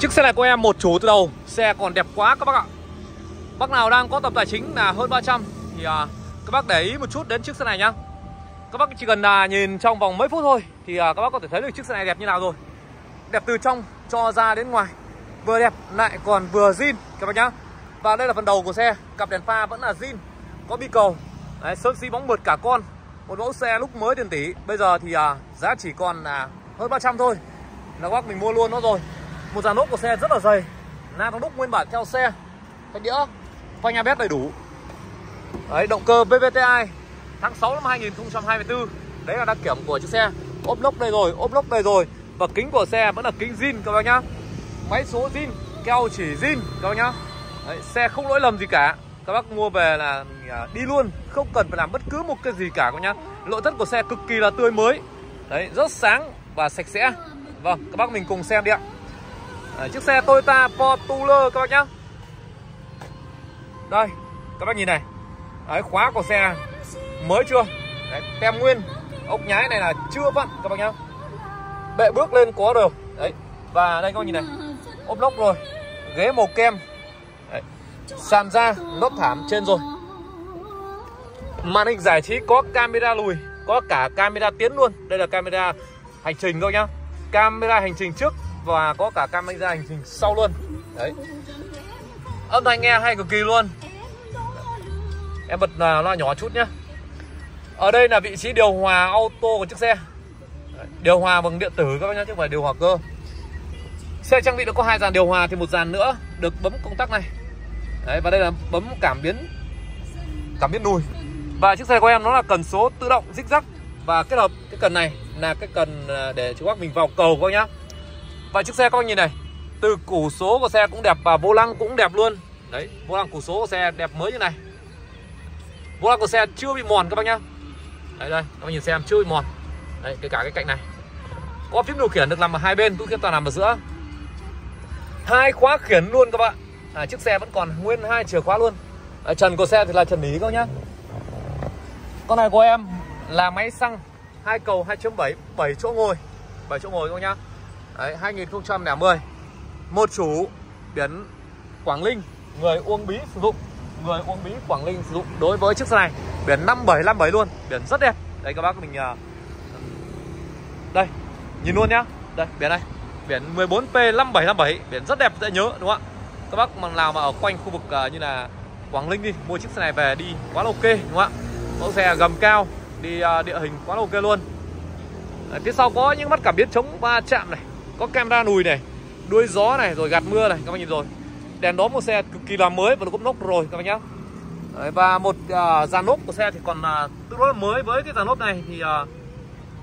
Chiếc xe này của em một chủ từ đầu Xe còn đẹp quá các bác ạ. Bác nào đang có tập tài chính là hơn 300 Thì à, các bác để ý một chút đến chiếc xe này nhá. Các bác chỉ cần là nhìn trong vòng mấy phút thôi Thì à, các bác có thể thấy được chiếc xe này đẹp như nào rồi. Đẹp từ trong cho ra đến ngoài Vừa đẹp lại còn vừa zin các bác nhá. Và đây là phần đầu của xe Cặp đèn pha vẫn là zin Có bi cầu. Đấy, sơn xi bóng mượt cả con Một mẫu xe lúc mới tiền tỷ. Bây giờ thì à, giá chỉ còn là hơn 300 thôi. Là các bác mình mua luôn nó rồi. Một dàn lốp của xe rất là dày. Na nó đúc nguyên bản theo xe. Cái đĩa Phanh ABS đầy đủ. Đấy, động cơ VVTi tháng 6 năm 2024 Đấy là đăng kiểm của chiếc xe. Ốp lốc đây rồi, ốp lốc đây rồi. Và kính của xe vẫn là kính zin các bác nhá. Máy số zin, keo chỉ zin các bác nhá. Đấy, Xe không lỗi lầm gì cả. Các bác mua về là à, đi luôn. Không cần phải làm bất cứ một cái gì cả các bác nhá. Nội thất của xe cực kỳ là tươi mới. Đấy, rất sáng và sạch sẽ. Vâng, các bác mình cùng xem đi ạ à, Chiếc xe Toyota Fortuner các bác nhá. Đây, các bác nhìn này. Đấy, khóa của xe mới chưa? Đấy, tem nguyên. Ốc nhái này là chưa vặn các bác nhá. Bệ bước lên có được. Đấy và đây các bác nhìn này. Ốp lốc rồi. Ghế màu kem. Đấy. sàn da lốp thảm trên rồi. Màn hình giải trí có camera lùi có cả camera tiến luôn. Đây là camera hành trình thôi nhá. Camera hành trình trước và có cả camera hành trình sau luôn. Đấy. Âm thanh nghe hay cực kỳ luôn. Em bật là loa nhỏ chút nhá. Ở đây là vị trí điều hòa auto của chiếc xe. Điều hòa bằng điện tử các bác nhá, chứ không phải điều hòa cơ. Xe trang bị được có hai dàn điều hòa thì một dàn nữa được bấm công tắc này. Đấy, và đây là bấm cảm biến cảm biến lùi và chiếc xe của em nó là cần số tự động dích rắc và kết hợp cái cần này là cái cần à, để chú bác mình vào cầu các bác nhá và chiếc xe các bác nhìn này từ củ số của xe cũng đẹp và vô lăng cũng đẹp luôn. Đấy vô lăng củ số của xe đẹp mới như này. Vô lăng của xe chưa bị mòn các bác nhá. Đấy đây các bác nhìn xem chưa bị mòn. Đấy kể cả cái cạnh này. Có phím điều khiển được làm ở hai bên tôi khiển toàn nằm ở giữa. Hai khóa khiển luôn các bạn. À, chiếc xe vẫn còn nguyên hai chìa khóa luôn. À, trần của xe thì là trần ý các nhá. Con này của em là máy xăng hai cầu 2.7 7 chỗ ngồi. 7 chỗ ngồi các nhá. Đấy, 2010 một chủ biển Quảng Linh người Uông Bí sử dụng. Người Uông Bí Quảng Linh sử dụng đối với chiếc xe này biển 5757 luôn biển rất đẹp. Đây các bác mình uh, đây nhìn luôn nhá. Đây biển này biển 14p 5757 biển rất đẹp dễ nhớ đúng không ạ? Các bác mà nào mà ở quanh khu vực à, như là Quảng Linh đi mua chiếc xe này về đi quá là ok đúng không ạ? Mẫu xe gầm cao đi à, địa hình quá là ok luôn. Đấy, phía sau có những mắt cảm biến chống va chạm này có camera lùi này đuôi gió này rồi gạt mưa này các bác nhìn rồi. Đèn đóm một xe cực kỳ là mới và nó cũng nóc rồi các bác nhá. Đấy, và một uh, dàn lốp của xe thì còn uh, tương đối là mới với cái dàn lốp này thì uh,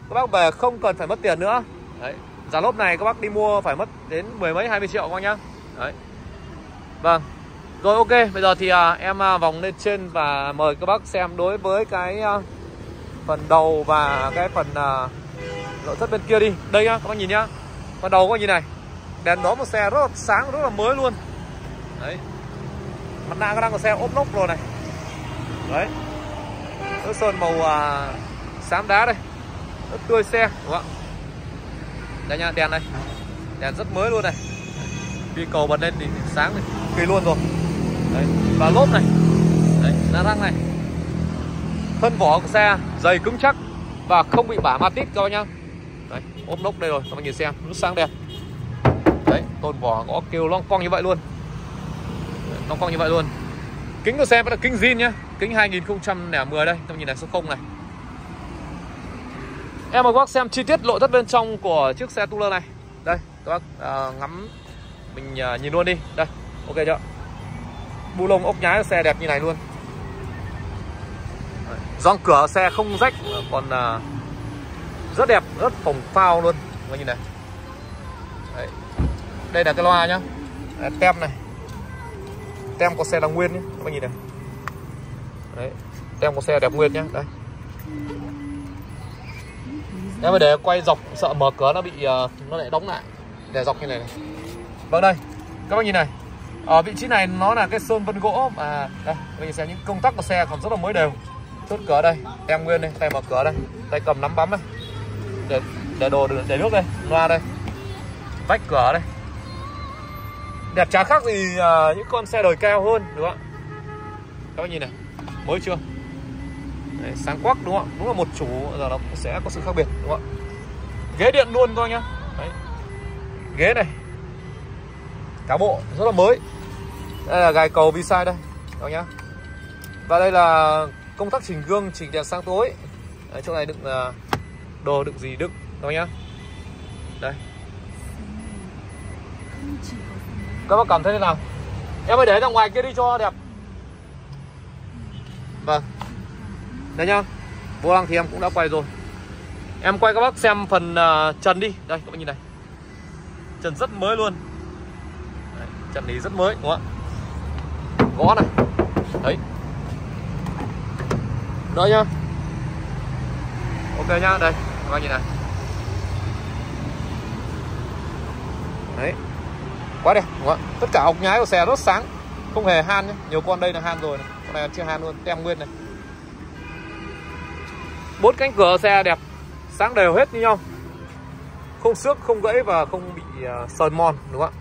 các bác về không cần phải mất tiền nữa. Đấy, dàn lốp này các bác đi mua phải mất đến mười mấy hai mươi triệu các bác nhá. Đấy. Vâng. Rồi ok bây giờ thì uh, em uh, vòng lên trên và mời các bác xem đối với cái uh, phần đầu và cái phần uh, nội thất bên kia đi. Đây nhá các bác nhìn nhá phần đầu có như này. Đèn đó một xe rất là sáng rất là mới luôn. Đấy. Mặt nạ đang của xe ốp lốc rồi này. Đấy. Nước sơn màu à, xám đá đây. Rất tươi xe đúng không ạ? Đây nha đèn đây. Đèn rất mới luôn này. Đi cầu bật lên thì sáng này. Kỳ luôn rồi. Đấy. Và lốp này. Đấy đa răng này. Thân vỏ của xe dày cứng chắc và không bị bả matit các bác nhá đấy ốp lốc đây rồi các bạn nhìn xem rất sáng đẹp. Đấy tôn vỏ có kêu long cong như vậy luôn. Long cong như vậy luôn. Kính của xe vẫn là kính zin nhá kính 2010 đây các bạn nhìn này số 0 này. Em mời các bác xem chi tiết nội thất bên trong của chiếc xe Tuler này. Đây các bác à, ngắm mình à, nhìn luôn đi. Đây ok chưa? Bu lông ốc nhái xe đẹp như này luôn. Gioăng cửa xe không rách còn à, rất đẹp rất phồng phao luôn. Các bạn nhìn này. Đấy. đây là cái loa nhá. Đấy, tem này. Tem có xe là nguyên nhé các bạn nhìn này. Đấy. tem có xe đẹp nguyên nhá. Đây. Em phải để quay dọc sợ mở cửa nó bị ờ, nó lại đóng lại. Để dọc như này này. Vâng đây. Các bạn nhìn này. Ở vị trí này nó là cái sơn vân gỗ mà đây các bạn xem những công tắc của xe còn rất là mới đều. Chốt cửa đây tem nguyên đây tay mở cửa đây. Tay cầm nắm bấm đây để để đồ để nước đây loa đây. Vách cửa đây. Đẹp chả khác gì uh, những con xe đời cao hơn đúng không ạ? Các bạn nhìn này mới chưa? Đấy, sáng quắc đúng không ạ? Đúng là một chủ giờ nó sẽ có sự khác biệt đúng không ạ? Ghế điện luôn thôi nhá. Đấy. ghế này. Cá bộ rất là mới. Đây là gài cầu bi-side đây các nhá. Và đây là công tắc chỉnh gương chỉnh đèn sáng tối. Đấy, chỗ này đựng uh, đồ đựng gì đựng các nhá? Đây. Các bác cảm thấy thế nào? Em ơi để ra ngoài kia đi cho đẹp. Vâng. Đây nhá. Vô lăng thì em cũng đã quay rồi. Em quay các bác xem phần uh, trần đi. Đây các bác nhìn này. Trần rất mới luôn. Đấy, trần này rất mới đúng không ạ? Gõ này. Đấy. Đó nhá ok nhá đây các bác nhìn này. Đấy. Quá đẹp đúng không tất cả ốc nhái của xe rất sáng. Không hề han nhé nhiều con đây là han rồi này. con này chưa han luôn tem nguyên này. Bốn cánh cửa xe đẹp sáng đều hết như nhau. Không xước không gãy và không bị uh, sờn mòn đúng không ạ?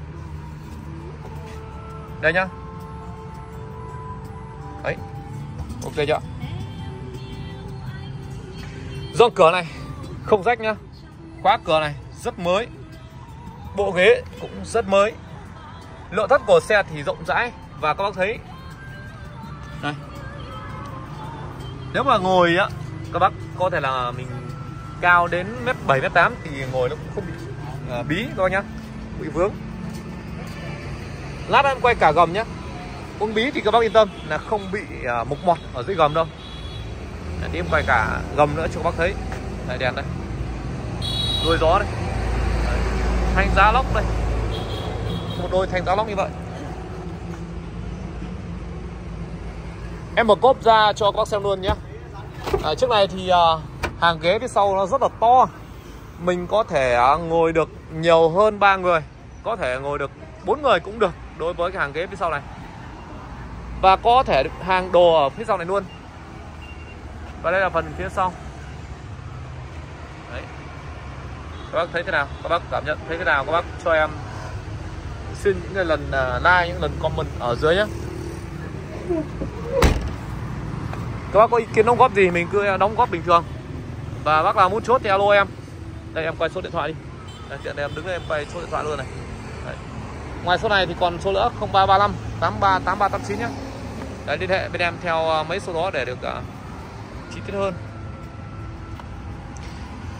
Đây nhá. Đấy. Ok chưa? Gioăng cửa này, không rách nhá. Khóa cửa này, rất mới. Bộ ghế cũng rất mới. Lộ thất của xe thì rộng rãi và các bác thấy. Đây nếu mà ngồi á, các bác có thể là mình cao đến mét bảy, mét tám thì ngồi nó cũng không bị à, bí các bác nhá, bị vướng. Lát em quay cả gầm nhá. Uống bí thì các bác yên tâm là không bị à, mục mọt ở dưới gầm đâu để em quay cả gầm nữa cho các bác thấy. Đây đèn đây. Đuôi gió đây. Thanh giá lốc đây. Một đôi thanh giá lốc như vậy. Em mở cốp ra cho các bác xem luôn nhé. À, trước này thì à, hàng ghế phía sau nó rất là to. Mình có thể à, ngồi được nhiều hơn ba người. Có thể ngồi được bốn người cũng được đối với cái hàng ghế phía sau này. Và có thể hàng đồ ở phía sau này luôn và đây là phần phía sau. Đấy. các bác thấy thế nào? Các bác cảm nhận thấy thế nào? Các bác cho em xin những lần à, like những lần comment ở dưới nhé các bác có ý kiến đóng góp gì mình cứ đóng góp bình thường. Và bác nào muốn chốt thì alo em. Đây em quay số điện thoại đi. Đây, tiện em đứng đây em quay số điện thoại luôn này. Đấy. ngoài số này thì còn số nữa 0335 83 8389 nhé Đấy, liên hệ bên em theo à, mấy số đó để được uh, chi tiết hơn.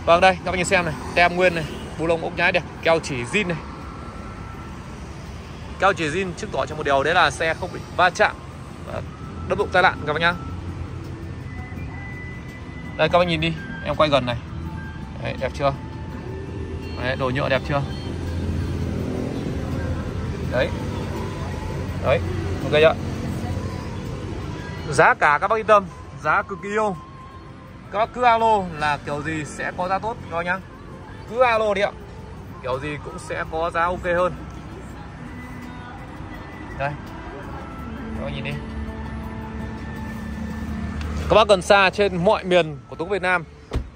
Vâng đây các bạn nhìn xem này tem nguyên này bu lông ốc nhái đẹp keo chỉ zin này. Keo chỉ zin chứng tỏ cho một điều đấy là xe không bị va chạm đâm đụng tai nạn các bạn nhá. Đây các bạn nhìn đi em quay gần này. Đấy, đẹp chưa? Đấy, đồ nhựa đẹp chưa? Đấy. Đấy ok chưa? Giá cả các bác yên tâm giá cực kỳ yêu các bác cứ alo là kiểu gì sẽ có giá tốt các nhá. Cứ alo đi ạ. Kiểu gì cũng sẽ có giá ok hơn. Đây. Các bác nhìn đi. Các bác gần xa trên mọi miền của Tuấn Việt Nam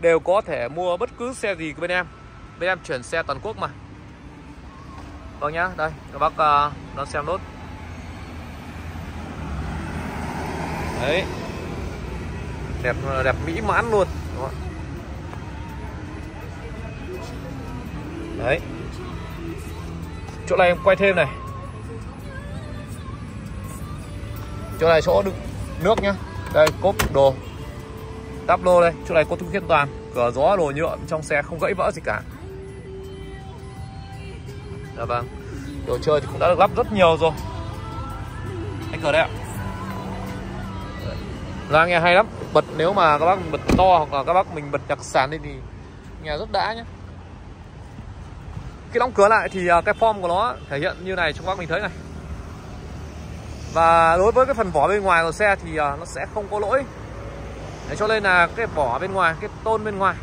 đều có thể mua bất cứ xe gì của bên em. Bên em chuyển xe toàn quốc mà. Vâng nhá đây các bác uh, đón xem nốt. Đấy đẹp đẹp mỹ mãn luôn. Đúng không? đấy. Chỗ này em quay thêm này. Chỗ này chỗ đựng nước nhá. Đây, cốp đồ. Tắp lô đây. Chỗ này có thông khiên toàn. Cửa gió đồ nhựa trong xe không gãy vỡ gì cả. Dạ vâng. Đồ chơi thì cũng đã được lắp rất nhiều rồi. Anh cửa đây ạ ra nghe hay lắm. Bật nếu mà các bác bật to hoặc là các bác mình bật đặc sản lên thì nghe rất đã nhé cái đóng cửa lại thì à, cái form của nó thể hiện như này cho các bác mình thấy này. Và đối với cái phần vỏ bên ngoài của xe thì à, nó sẽ không có lỗi. Đấy, cho nên là cái vỏ bên ngoài cái tôn bên ngoài.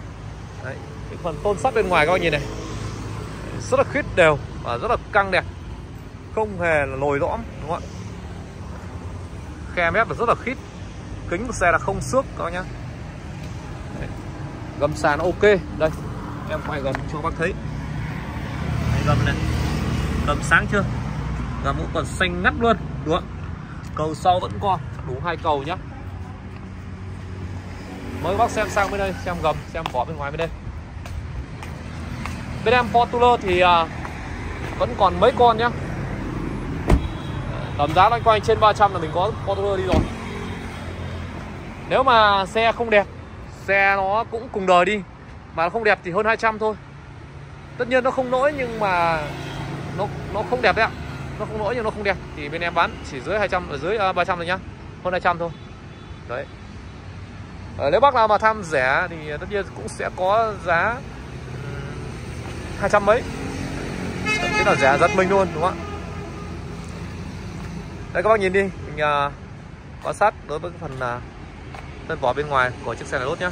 Đấy, cái phần tôn sắt bên ngoài các bác nhìn này. Rất là khít đều và rất là căng đẹp. Không hề là lồi lõm đúng không ạ? Khe mép là rất là khít kính của xe là không xước các bác nhá. Đấy. gầm sàn ok. Đây em quay gần cho bác thấy. Đấy, gầm này. Gầm sáng chưa? Gầm mũ còn xanh ngắt luôn đúng không? Cầu sau vẫn còn đủ hai cầu nhá. Mới bác xem sang bên đây xem gầm xem vỏ bên ngoài bên đây. Bên em Fortuner thì uh, vẫn còn mấy con nhá. Tầm giá loanh quanh trên 300 là mình có Fortuner đi rồi nếu mà xe không đẹp xe nó cũng cùng đời đi. Mà không đẹp thì hơn 200 thôi. Tất nhiên nó không lỗi nhưng mà nó nó không đẹp đấy ạ. Nó không lỗi nhưng nó không đẹp. Thì bên em bán chỉ dưới 200 ở dưới à, uh, 300 thôi nhá. Hơn 200 thôi. Đấy. À, nếu bác nào mà tham rẻ thì tất nhiên cũng sẽ có giá ừ, hai trăm mấy. Thế là rẻ giật mình luôn đúng không ạ? Đây các bác nhìn đi. Mình uh, quan sát đối với cái phần uh, thân vỏ bên ngoài của chiếc xe này đốt nhá.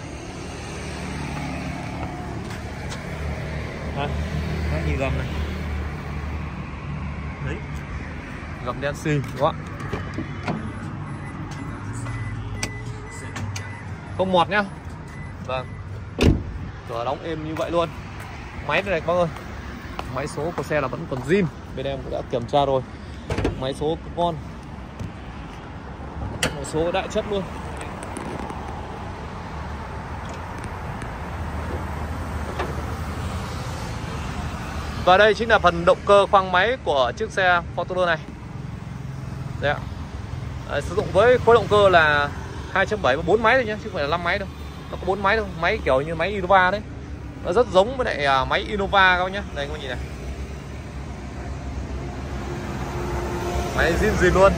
Đấy, nhìn gầm này. Đấy. Gầm đen xì đúng không ạ? Không mọt nhá. Vâng. Cửa đóng êm như vậy luôn. Máy này các bác ơi. Máy số của xe là vẫn còn zin. Bên em cũng đã kiểm tra rồi. Máy số con. Một số đại chất luôn Và đây chính là phần động cơ khoang máy của chiếc xe Fortuner này. Đây ạ. À, Sử dụng với khối động cơ là 2.7 và 4 máy thôi nhé Chứ không phải là 5 máy đâu. Nó có 4 máy thôi Máy kiểu như máy Innova đấy. Nó rất giống với lại à, máy Innova các bác nhé Đây các bác nhìn này. Máy zin zin luôn.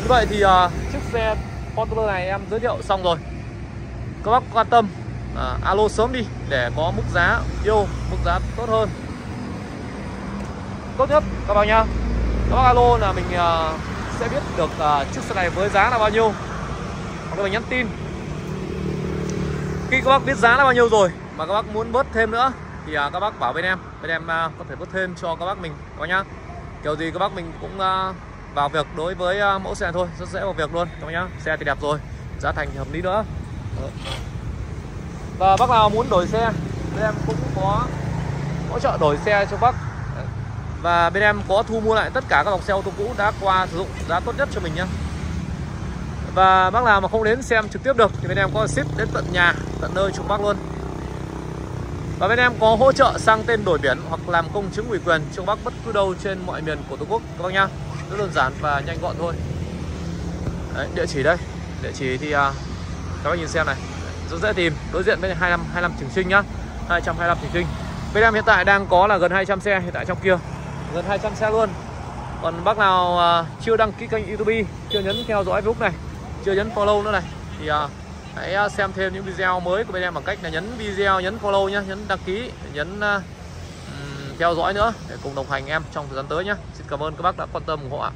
Như vậy thì uh, chiếc xe Fortuner này em giới thiệu xong rồi. Các bác quan tâm à, alo sớm đi để có mức giá yêu mức giá tốt hơn tốt nhất. Các bác nhá. Các bác alo là mình uh, sẽ biết được uh, chiếc xe này với giá là bao nhiêu. Hoặc là nhắn tin. Khi các bác biết giá là bao nhiêu rồi mà các bác muốn bớt thêm nữa thì uh, các bác bảo bên em. Bên em uh, có thể bớt thêm cho các bác mình các bác nhá. Kiểu gì các bác mình cũng uh, vào việc đối với uh, mẫu xe này thôi. Rất dễ vào việc luôn các bác nhá. Xe thì đẹp rồi giá thành thì hợp lý nữa. Ờ. Và bác nào muốn đổi xe bên em cũng có hỗ trợ đổi xe cho bác và bên em có thu mua lại tất cả các dòng xe ô tô cũ đã qua sử dụng giá tốt nhất cho mình nhé Và bác nào mà không đến xem trực tiếp được thì bên em có ship đến tận nhà, tận nơi cho bác luôn. Và bên em có hỗ trợ sang tên đổi biển hoặc làm công chứng ủy quyền cho bác bất cứ đâu trên mọi miền của Tổ quốc các bác nhá. Rất đơn giản và nhanh gọn thôi. Đấy, địa chỉ đây. Địa chỉ thì à, các bác nhìn xem này. Rất dễ tìm, đối diện với 25, 25 Trường Trinh nhá. 225 Trường Trinh. Bên em hiện tại đang có là gần 200 xe hiện tại trong kia gần 200 xe luôn. Còn bác nào uh, chưa đăng ký kênh youtube chưa nhấn theo dõi facebook này chưa nhấn follow nữa này thì uh, hãy à, xem thêm những video mới của bên em bằng cách là nhấn video nhấn follow nhé nhấn đăng ký nhấn uh, theo dõi nữa để cùng đồng hành em trong thời gian tới nhé xin cảm ơn các bác đã quan tâm ủng hộ ạ.